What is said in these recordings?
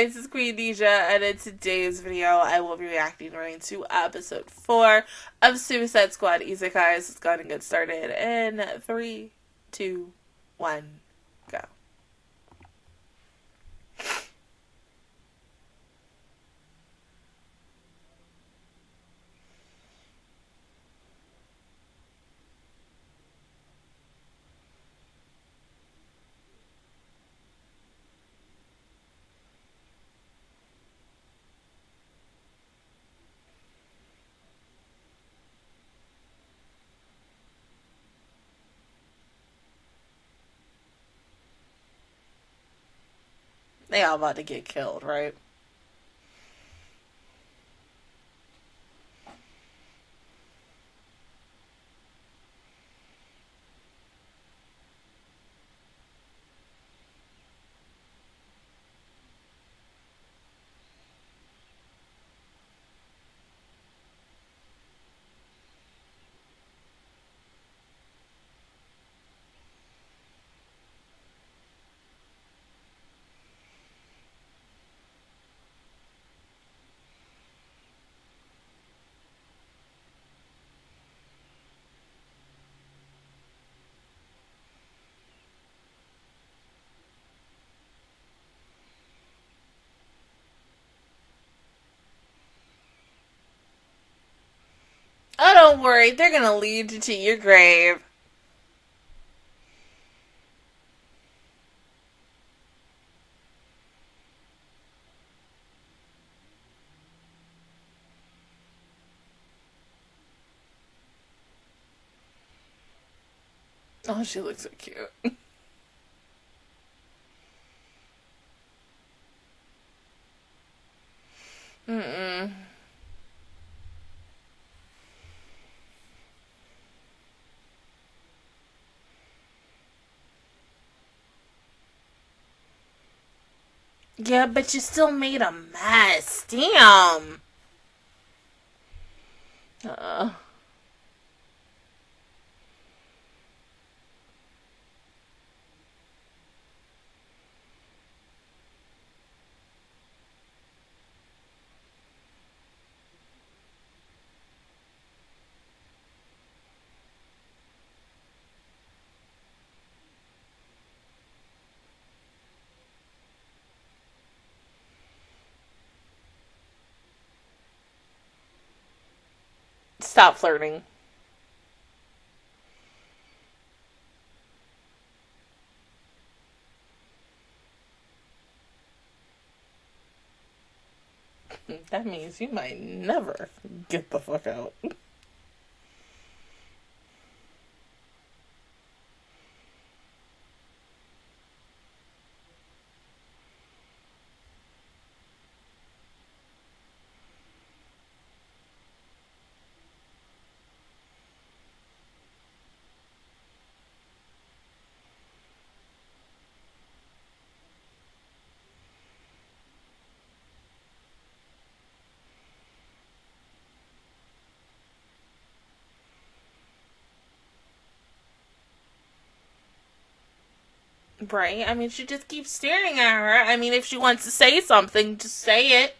Guys, it's Queendija, and in today's video, I will be reacting right to episode 4 of Suicide Squad Isekais. It's going and get started in three, two, one, go. They all about to get killed, right? Oh, don't worry. They're going to lead to your grave. Oh, she looks so cute. Mm-mm. Yeah, but you still made a mess. Damn. Uh. Stop flirting. That means you might never get the fuck out. Right? I mean, she just keeps staring at her. I mean, if she wants to say something, just say it.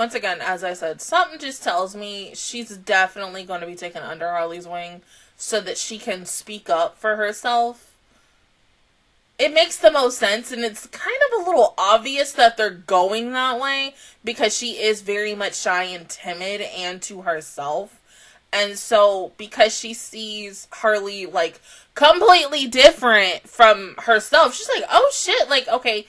Once again, as I said, something just tells me she's definitely going to be taken under Harley's wing so that she can speak up for herself it makes the most sense and it's kind of a little obvious that they're going that way because she is very much shy and timid and to herself. And so because she sees harley like completely different from herself she's like oh shit like okay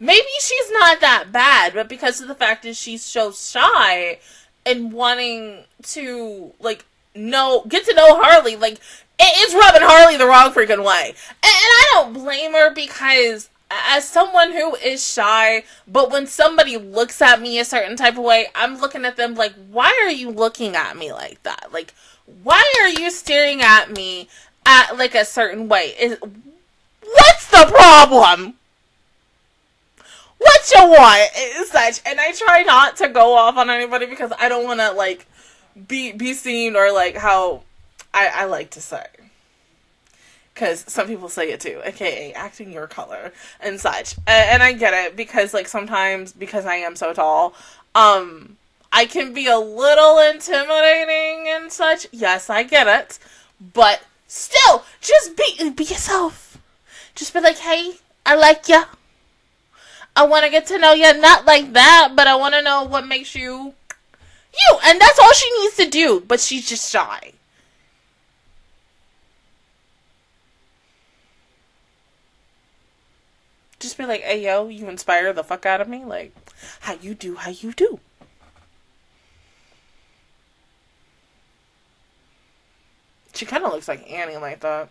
maybe she's not that bad. But because of the fact that she's so shy and wanting to like know get to know harley like it's rubbing Harley the wrong freaking way. And, and I don't blame her because as someone who is shy, but when somebody looks at me a certain type of way, I'm looking at them like, why are you looking at me like that? Like, why are you staring at me at like a certain way? Is what's the problem? what you want, and such. And I try not to go off on anybody because I don't want to like be be seen or like how I I like to say. Because some people say it too, aka acting your color and such. And, and I get it because, like, sometimes because I am so tall, um, I can be a little intimidating and such. Yes, I get it. But still, just be be yourself. Just be like, hey, I like ya. I want to get to know you. Not like that, but I want to know what makes you you. And that's all she needs to do. But she's just shy. Just be like, hey, yo, you inspire the fuck out of me. Like, how you do, how you do. She kind of looks like Annie like that.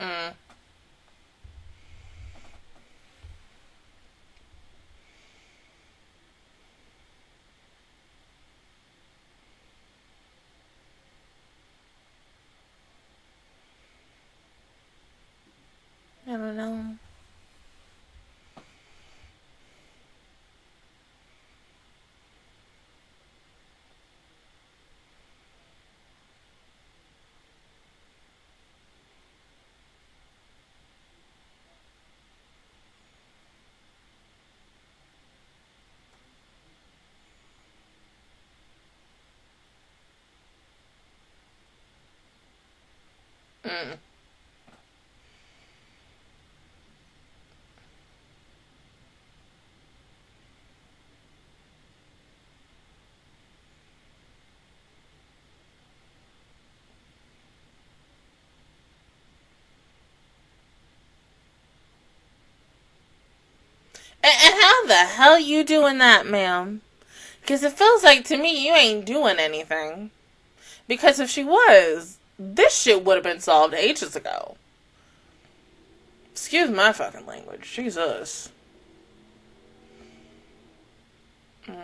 Mm. I don't know. And, and how the hell you doing that, ma'am? Because it feels like to me you ain't doing anything. Because if she was, this shit would have been solved ages ago. Excuse my fucking language. Jesus. Mm.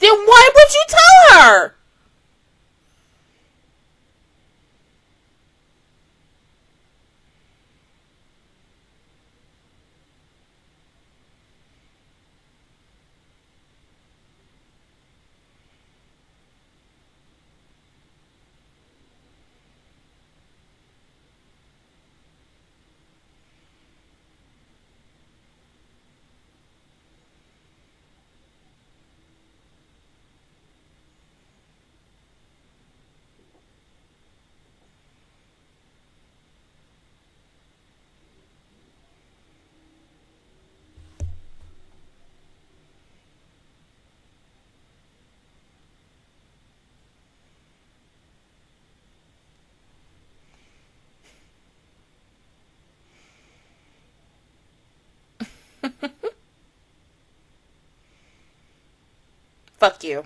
Then why would you tell her? Fuck you.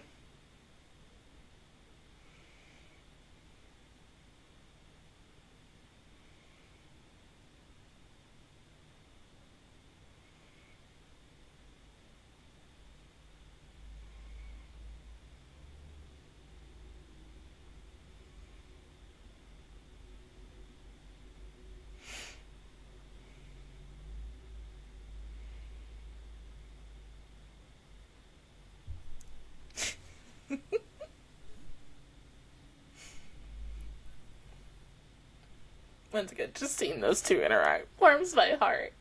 Once again, just seeing those two interact warms my heart.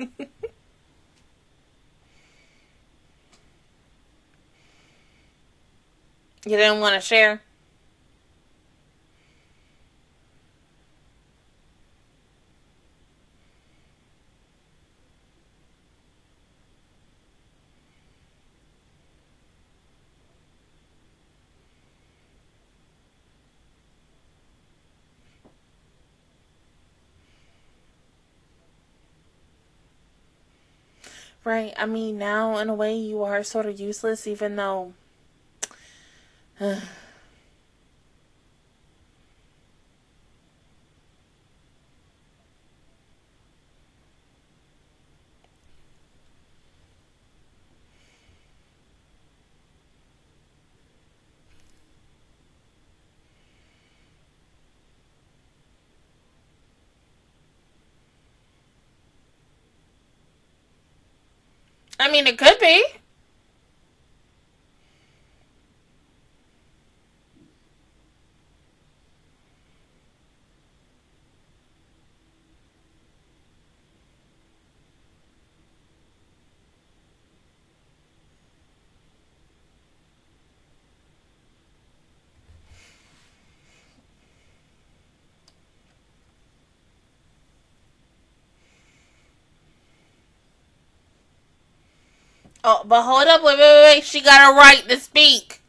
You didn't want to share? Right. I mean, now in a way you are sort of useless, even though. Uh, I mean, it could be. Oh, but hold up, wait, wait, wait. She got a right to speak.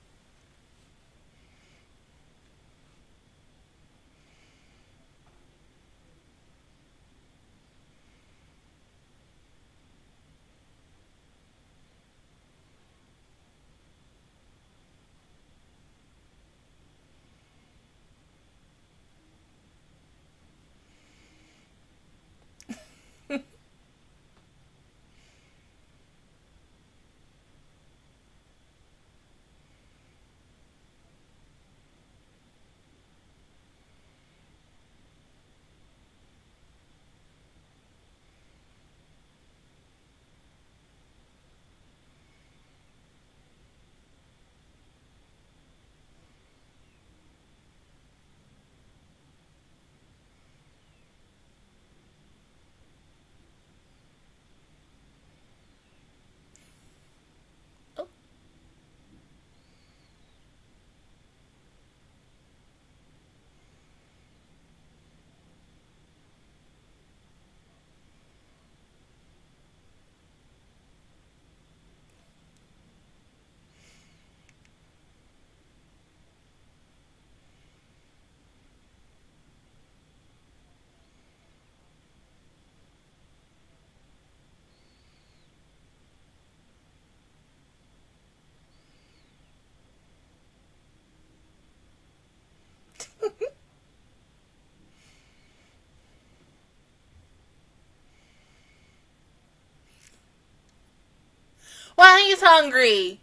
Well, hungry.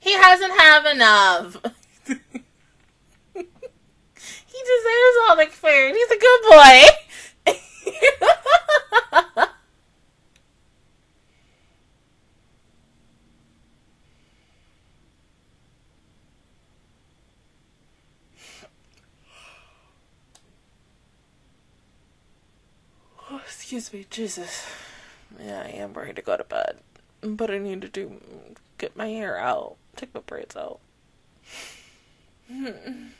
He hasn't had enough. he deserves all the food. He's a good boy. oh, excuse me, Jesus. Yeah, I am ready to go to bed. But I need to do get my hair out, take my braids out.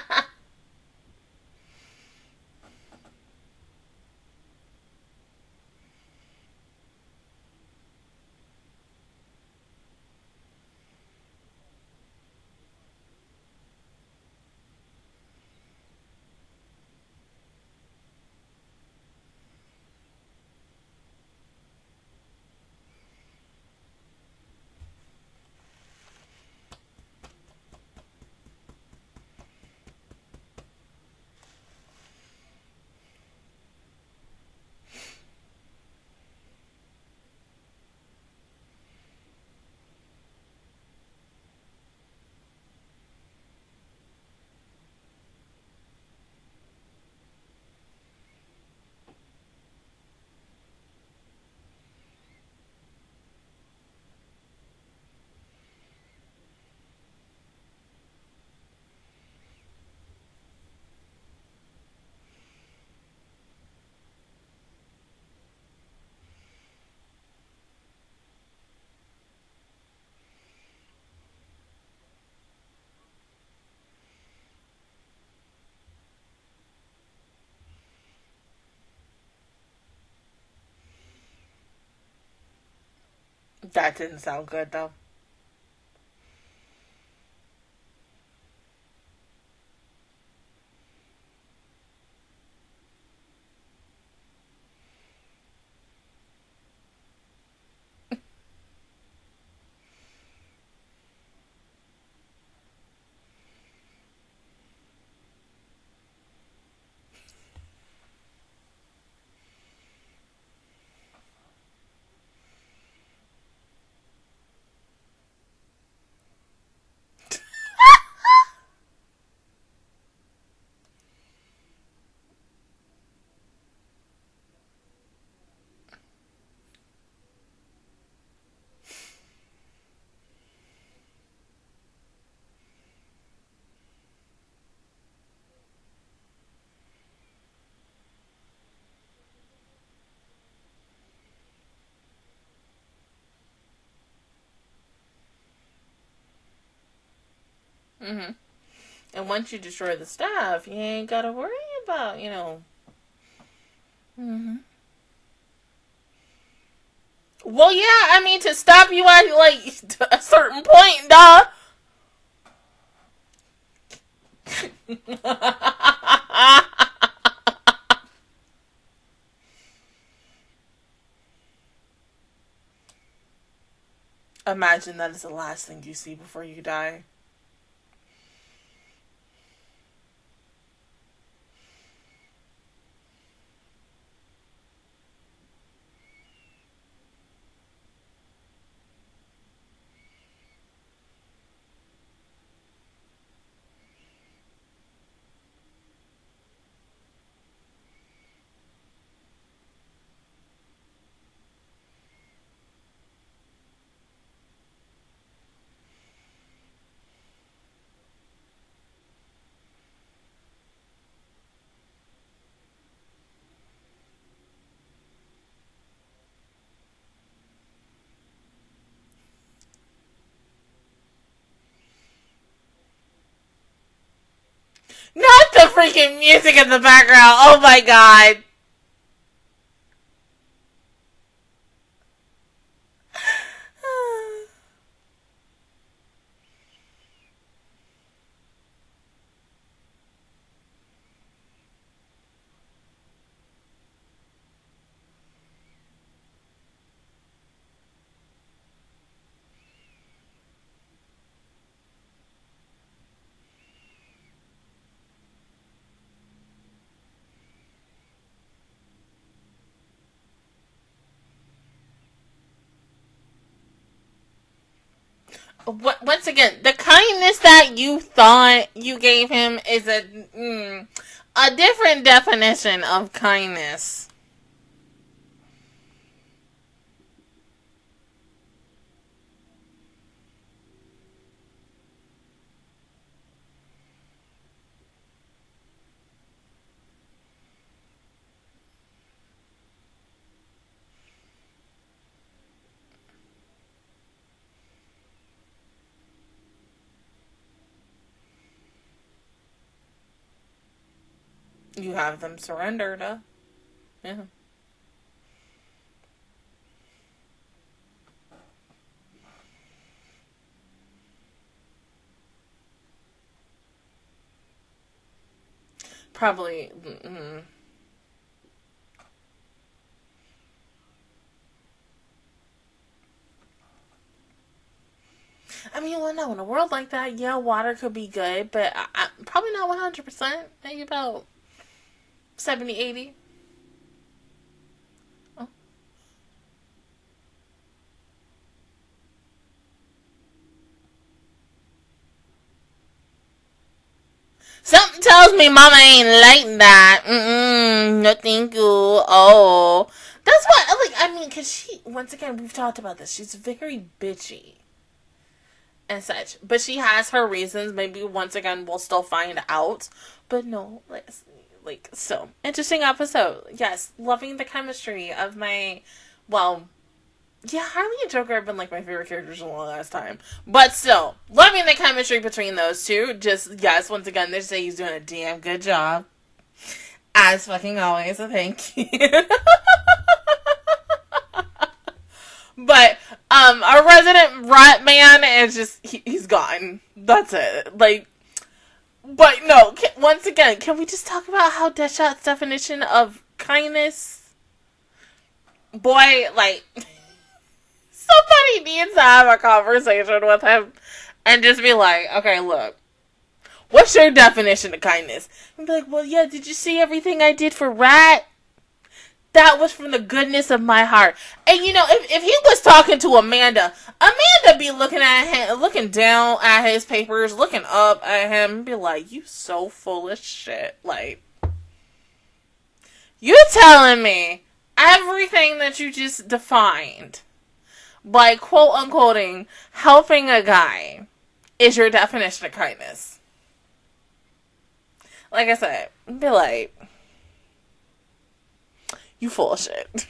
That didn't sound good though. Mm-hmm. And once you destroy the staff, you ain't gotta worry about, you know. Mm-hmm. Well, yeah, I mean, to stop you at, like, a certain point, duh. Imagine that is the last thing you see before you die. Freaking music in the background. Oh my god. Once again, the kindness that you thought you gave him is a mm, a different definition of kindness. You have them surrendered, uh. Yeah. Probably. Mm, I mean, well, no, in a world like that, yeah, water could be good, but I, I, probably not 100%. Maybe about 70, 80. Oh. Something tells me mama ain't like that. Mm-mm, no thank you. Oh. That's why, like, I mean, because she, once again, we've talked about this. She's very bitchy and such. But she has her reasons. Maybe once again, we'll still find out. But no, let's like so interesting episode. Yes, loving the chemistry of my well yeah, Harley and Joker have been like my favorite characters in the last time. But still, loving the chemistry between those two. Just yes, once again, they say he's doing a damn good job. As fucking always, so thank you. but um our resident rat man is just he, he's gone. That's it. Like but no, can, once again, can we just talk about how Deadshot's definition of kindness? Boy, like, somebody needs to have a conversation with him and just be like, okay, look, what's your definition of kindness? And be like, well, yeah, did you see everything I did for Rat? That was from the goodness of my heart. And you know, if, if he was talking to Amanda, Amanda be looking at him, looking down at his papers, looking up at him, be like, "You so full of shit." Like, you telling me everything that you just defined by quote unquoting helping a guy is your definition of kindness. Like I said, be like you full of shit.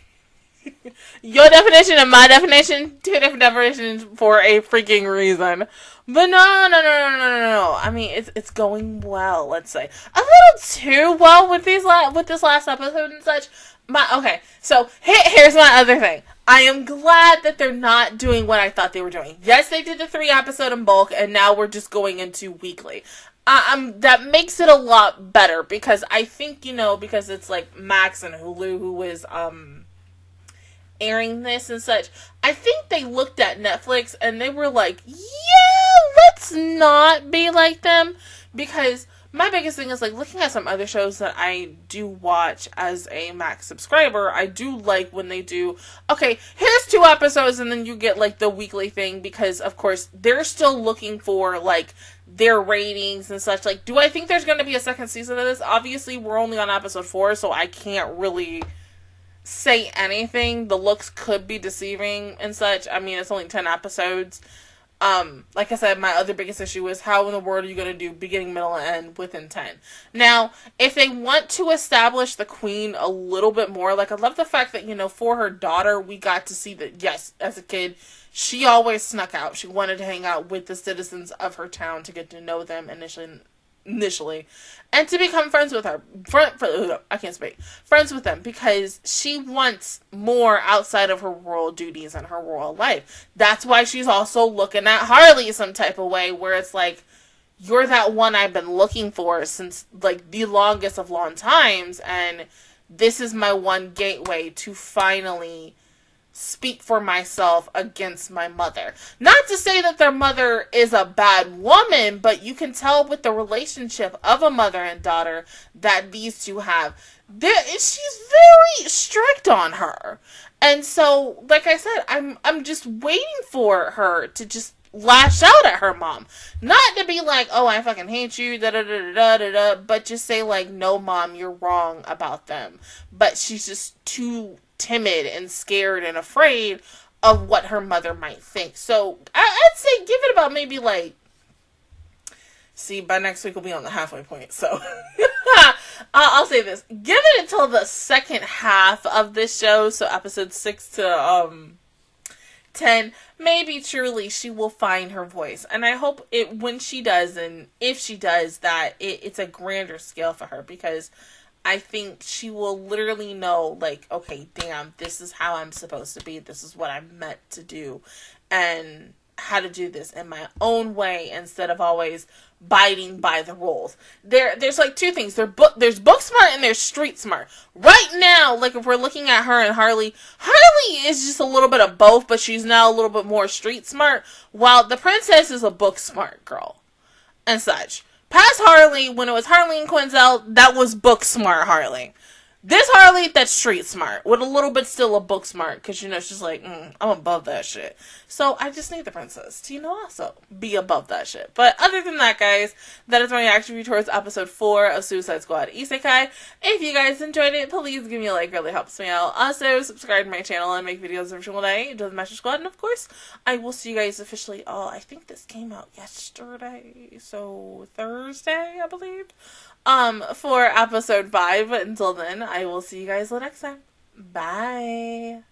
Your definition and my definition, two different definitions for a freaking reason. But no, no, no, no, no, no, no. I mean, it's it's going well. Let's say a little too well with these la- with this last episode and such. My okay, so here, here's my other thing. I am glad that they're not doing what I thought they were doing. Yes, they did the three episode in bulk, and now we're just going into weekly um, that makes it a lot better because I think you know because it's like Max and Hulu who is um airing this and such. I think they looked at Netflix and they were like, "Yeah, let's not be like them," because my biggest thing is like looking at some other shows that I do watch as a Max subscriber. I do like when they do, okay, here's two episodes, and then you get like the weekly thing because, of course, they're still looking for like their ratings and such. Like, do I think there's going to be a second season of this? Obviously, we're only on episode four, so I can't really say anything. The looks could be deceiving and such. I mean, it's only 10 episodes. Um, like I said, my other biggest issue is how in the world are you going to do beginning, middle, and end within 10? Now, if they want to establish the queen a little bit more, like, I love the fact that, you know, for her daughter, we got to see that, yes, as a kid, she always snuck out. She wanted to hang out with the citizens of her town to get to know them initially initially, and to become friends with her. I can't speak. Friends with them because she wants more outside of her royal duties and her royal life. That's why she's also looking at Harley some type of way where it's like, you're that one I've been looking for since like the longest of long times, and this is my one gateway to finally speak for myself against my mother. Not to say that their mother is a bad woman, but you can tell with the relationship of a mother and daughter that these two have. There, she's very strict on her. And so, like I said, I'm I'm just waiting for her to just lash out at her mom. Not to be like, oh, I fucking hate you, da da da da da da, but just say, like, no, mom, you're wrong about them. But she's just too timid and scared and afraid of what her mother might think. So I- would say give it about maybe like. See, by next week we'll be on the halfway point. So I'll say this: give it until the second half of this show, so episode six to um 10 maybe truly she will find her voice and i hope it when she does and if she does that it, it's a grander scale for her because i think she will literally know like okay damn this is how i'm supposed to be this is what i'm meant to do and how to do this in my own way instead of always biting by the rules. There there's like two things. There book there's book smart and there's street smart. Right now, like if we're looking at her and Harley, Harley is just a little bit of both, but she's now a little bit more street smart, while the princess is a book smart girl. And such. Past Harley, when it was Harleen Quinzel, that was book smart Harley. This Harley, that's street smart, with a little bit still of book smart, because you know she's like, mm, I'm above that shit. So I just need the princess to, you know, also be above that shit. But other than that, guys, that is my reaction review towards episode four of Suicide Squad Isekai. If you guys enjoyed it, please give me a like, really helps me out. Also, subscribe to my channel and make videos every single day. Do the Master Squad, and of course, I will see you guys officially. all. I think this came out yesterday, so Thursday, I believe um, for episode five. But until then, I will see you guys the next time. Bye.